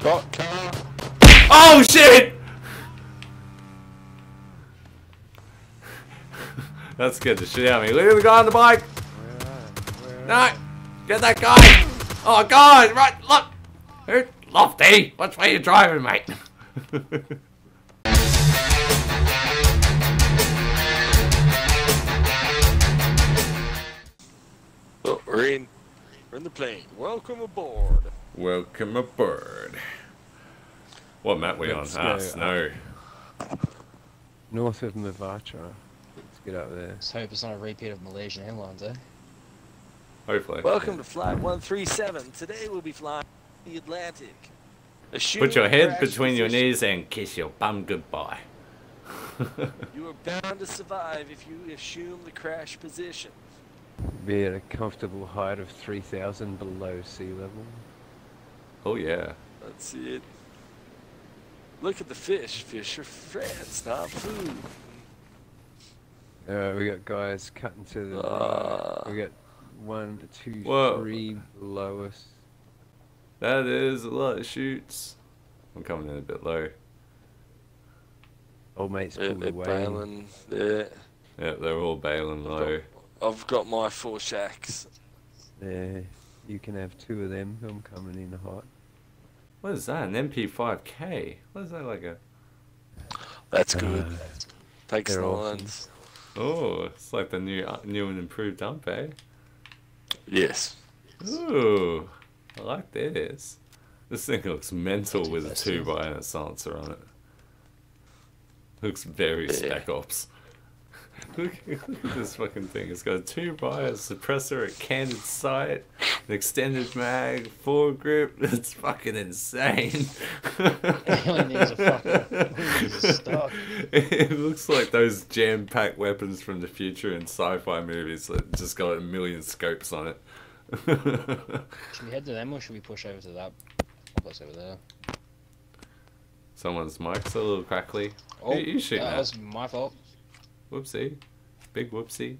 Got car. Oh shit! That scared the shit out of me. Look at the guy on the bike! No! Get that guy! Oh god! Right, look! Who- Lofty! Which way you driving, mate? in the plane. Welcome aboard. Welcome aboard. What map we on? Let's Ah, snow. North of Movatra. Let's get up there. Let's hope it's not a repeat of Malaysian Airlines, eh? Hopefully. Welcome to Flight 137. Today we'll be flying the Atlantic. Assuming Put your head crash between your knees and kiss your bum goodbye. You are bound to survive if you assume the crash position. Be at a comfortable height of 3,000 below sea level. oh yeah. That's it. Look at the fish. Fish are friends, not food. Uh, we got guys cutting to the right. We got one, two, Whoa. three below us. That is a lot of shoots. I'm coming in a bit low. Old mate's pulled away. bailing. Yeah. Yeah, they're all bailing low. I've got my four shacks. There. You can have two of them. I'm coming in hot. What is that? An MP5K? What is that like a? That's good. Uh, Takes they're the awesome. lines. Oh, it's like the new, uh, new and improved dump, eh? Yes. Ooh, I like this. This thing looks mental with a two by and a silencer on it. Looks very Yeah. spec ops. Look, look at this fucking thing. It's got a two by, suppressor, a canted sight, an extended mag, forward grip. It's fucking insane. All needs a fucking- all needs is. It looks like those jam-packed weapons from the future in sci-fi movies that just got a million scopes on it. Should we head to them or should we push over to that place over there? Someone's mic's a little crackly. Oh, you, you shooting that at? was my fault. Whoopsie. Big whoopsie.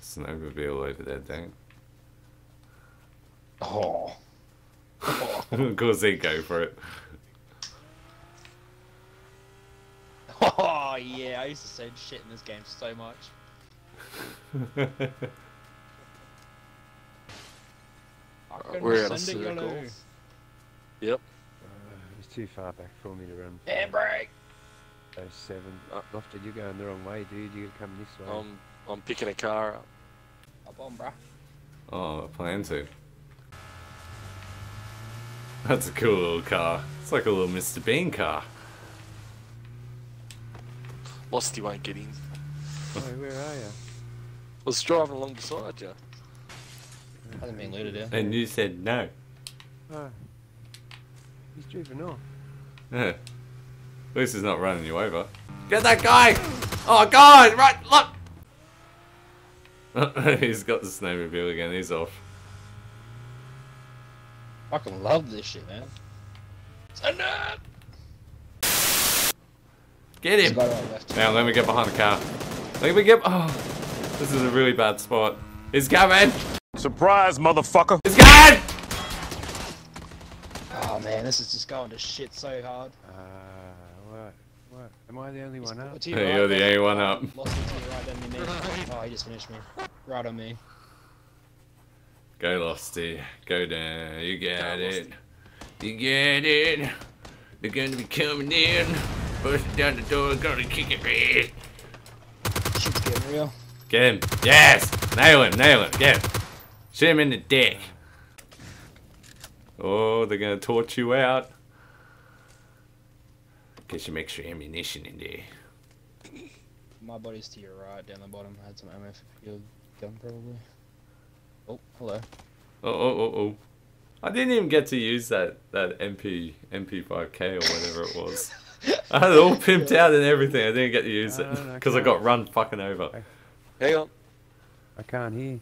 Snowmobile over there, dang. Oh. of course they go for it. Oh yeah, I used to say shit in this game so much. I we're out of send it, circles. Yep. Uh, it's too far back for me to run. Handbrake. Those seven. Uh, Lofted, you're going the wrong way, dude. You gotta come this way. I'm I'm picking a car up. Up on, bruh. oh, I plan to. That's a cool little car. It's like a little Mr. Bean car. Lost you won't get in. Oh, where are you? I was driving along beside you. Hasn't been looted yet. And you said no. Oh. He's driven off. Yeah. At least he's not running you over. Get that guy! Oh god! Right, look! he's got the snowmobile again, he's off. Fucking love this shit, man. Send it! Get him! guy right left. Now let me get behind the car. Let me get. Oh, this is a really bad spot. He's coming! Surprise, motherfucker. He's coming! Oh man, this is just going to shit so hard. Uh, what? What? Am I the only one up? To your Hey, right, you're the only one um, up. Lost it to your right, then me. Oh, he just finished me. Right on me. Go, Losty. Go down. You got it. You get it. They're gonna be coming in. Busting down the door, gonna kick it in. Shit's getting real. Get him. Yes! Nail him, nail him. Get him. Shoot him in the dick. Oh, they're gonna torch you out. Get some extra ammunition in there. My body's to your right, down the bottom. I had some ammo for your gun, probably. Oh, hello. Oh, oh, oh, oh. I didn't even get to use that, that MP, MP5K or whatever it was. I had it all pimped out and everything. I didn't get to use it No, no, because I come got run fucking over. Hang on. I can't hear.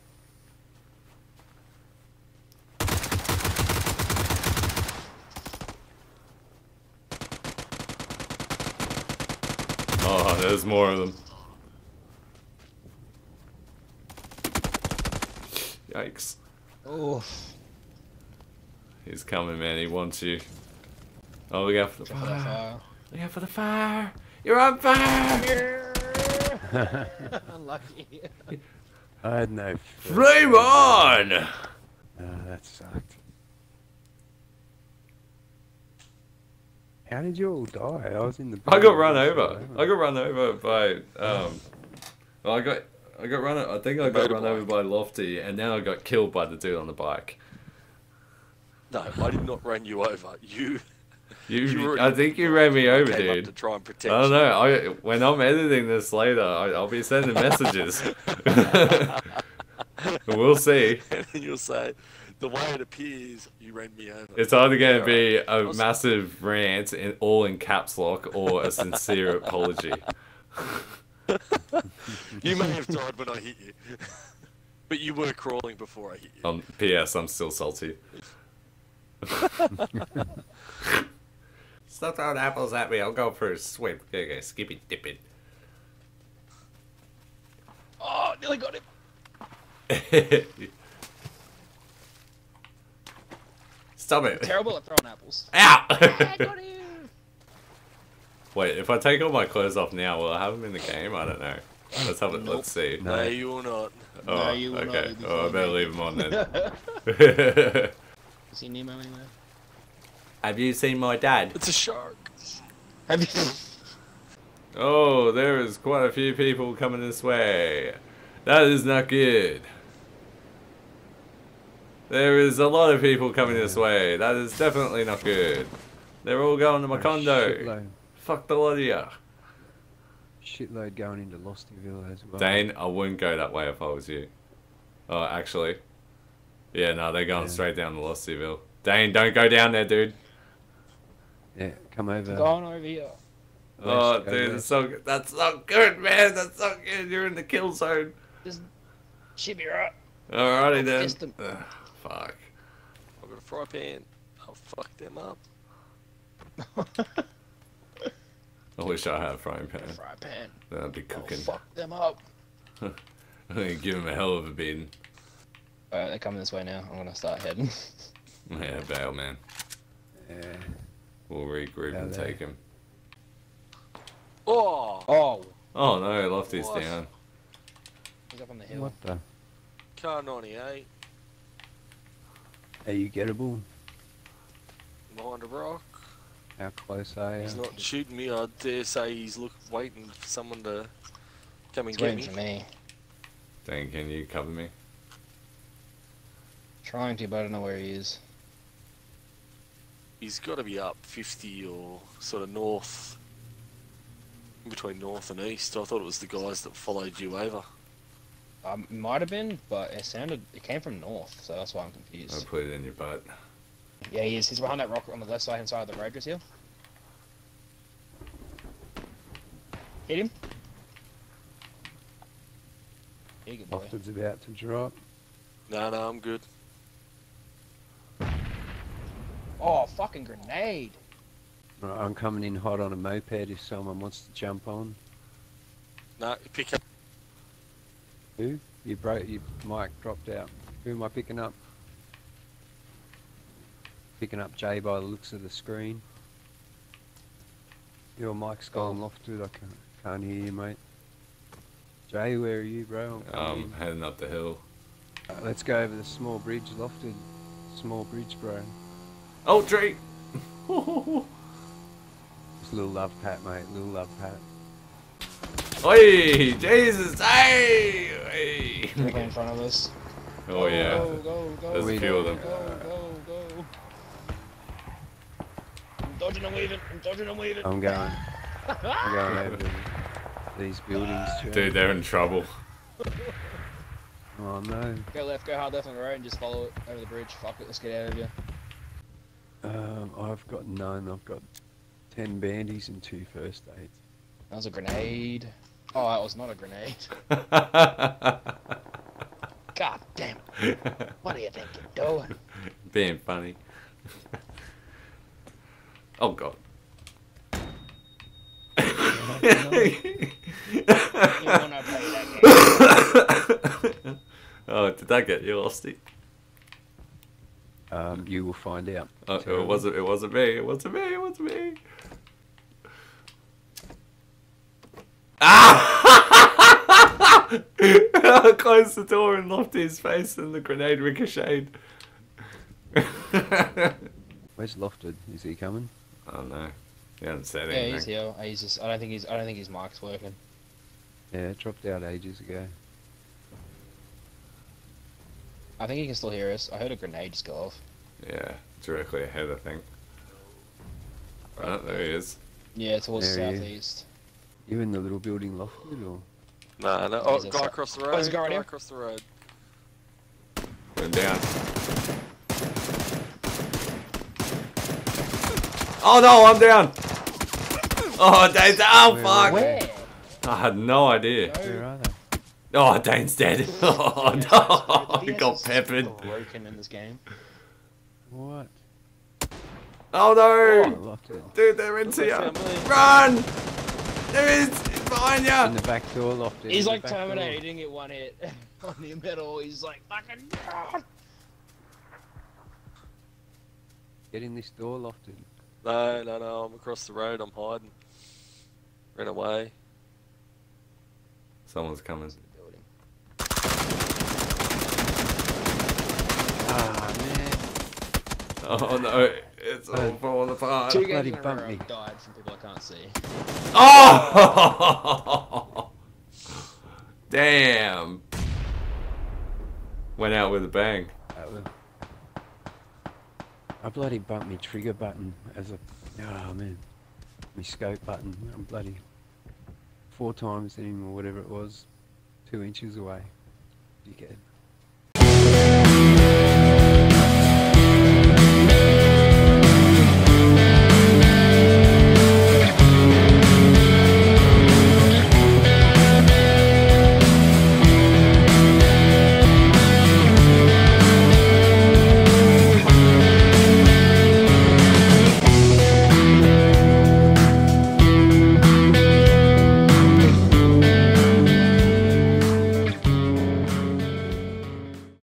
Oh, there's more of them. Yikes. Oh, He's coming, man. He wants you. Oh, look out for the Go for that fire. fire. Look out for the fire. You're on fire. Unlucky. I had no. Flame on. Oh, that sucked. How did you all die? I was in the. I got run over. I got run over by um. Well, I got I got run. I think I got run Motorbike. over by Lofty, and then I got killed by the dude on the bike. No, I did not run you over. You, You, You were- I think you ran me over, came up to try and protect. I don't know. I when I'm editing this later, I, I'll be sending messages. we'll see. and then you'll say, the way it appears, you ran me over. It's either going to Alright. be a Awesome. massive rant, in, all in caps lock, or a sincere apology. You may have died when I hit you, but you were crawling before I hit you. Um, P.S. I'm still salty. Stop throwing apples at me. I'll go for a swim. Okay, skippy dipping. Oh, nearly got him. Stop it. Terrible at throwing apples. Ow! I got him. Wait, if I take all my clothes off now, will I have them in the game? I don't know. Let's have it. Nope. Let's see. No, you will not. Oh, No, you will not. okay. You'll Oh, I better leave them on then. You see Nemo anywhere? have you seen my dad? It's a shark. Have you? Oh, there is quite a few people coming this way. That is not good. There is a lot of people coming this way. That is definitely not good. They're all going to my condo. Shitload, Fuck the lot of ya. shitload going into Lostyville as well. Dayne, I wouldn't go that way if I was you. Oh, actually. Yeah, no, they're going Yeah. straight down to Lostyville. Dayne, don't go down there, dude. Yeah, come over. Go on over here. Oh, West, dude, west. it's so good. That's so good, man. That's so good. You're in the kill zone. Just should be right. Alrighty I'll then. Fist 'em. Ugh, fuck. I've got a fry pan. I'll fuck them up. I wish I had a frying pan. Fry pan. Then I'd be I'll cooking. fuck them up. I'm gonna give him a hell of a beating. Alright, they're coming this way now. I'm gonna start heading. Yeah, bail, man. Yeah. We'll regroup Yeah, and there. take him. Oh, Oh, Oh no, Lofty's What? down. he's up on the hill. What the? Kar98, Are you gettable? behind a rock. How close are you? He's not shooting me. I dare say he's look waiting for someone to come and He's get waiting me. for me. Dayne, can you cover me? Trying to, but I don't know where he is. He's got to be up 50 or sort of north, between north and east. I thought it was the guys that followed you over. Um, might have been, but it sounded. It came from north, so that's why I'm confused. I'll put it in your butt. Yeah, he is. He's behind that rock on the left side hand side of the road just here. Hit him. Yeah, good boy. Lofted's about to drop. No, no, I'm good. Oh, fucking grenade! Right, I'm coming in hot on a moped if someone wants to jump on. No, pick up. Who? You broke. Your mic dropped out. Who am I picking up? Picking up Jay by the looks of the screen. Your mic's gone lofted. I can't, can't hear you, mate. Jay, where are you, bro? I'm Um, heading up the hill. Uh, let's go over the small bridge, lofted. Small bridge, bro. Oh, tree! Just a little love pat, mate. Little love pat. Oi! Jesus! Hey! Hey! Right in front of us. Oh yeah. Go, go, go. There's a few of them. Go, go, go. I'm dodging and weaving. I'm dodging and weaving. I'm going. I'm going over these buildings, Jay. Dude, they're in trouble. Oh no. Go left, go hard left on the road and just follow it over the bridge. Fuck it, let's get out of here. Um, I've got none. I've got ten bandies and two first aids. That was a grenade. Oh, that was not a grenade. God damn it. What do you think you're doing? Being funny. oh god. You wanna play that game? oh, did that get you, Losty? Uh, Um, you will find out. Oh, it wasn't. It wasn't me. It wasn't me. It wasn't me. Ah! I closed the door and locked his face, and the grenade ricocheted. Where's Lofted? Is he coming? oh no, he hasn't said anything. Yeah, he's here. He's just. I don't think he's. I don't think his mic's working. Yeah, it dropped out ages ago. I think he can still hear us. I heard a grenade just go off. Yeah, directly ahead, I think. Oh, there he is. Yeah, towards There he is. southeast. You in the little building Lofted or? Nah, no. Oh, Oh, it guy so- across the oh, road. is it guy right guy across the road. Went down. Oh no, I'm down. Oh, Dayne's. Oh Where- fuck. Where? I had no idea. Where No. are they? Oh, Dayne's dead. Oh no, the he got VSS is peppered. Broken in this game. What? Oh Oh, no, Lofted. dude, they're into Look you. at me. Run! There is He's behind In you. the back door, Lofted. He's in the like back door. Terminator. He didn't get one hit on the middle. He's like fucking. Get in this door, Lofted. No, no, no. I'm across the road. I'm hiding. Ran away. Someone's coming. Building. Ah, man. Oh no, it's all Uh, falling apart. Two bloody games in a bumped row me. I've died from people I can't see. Oh! Damn. Went out with a bang. I bloody bumped me trigger button as a... Oh, man. My scope button. I'm bloody... Four times him or whatever it was. Two inches away. You get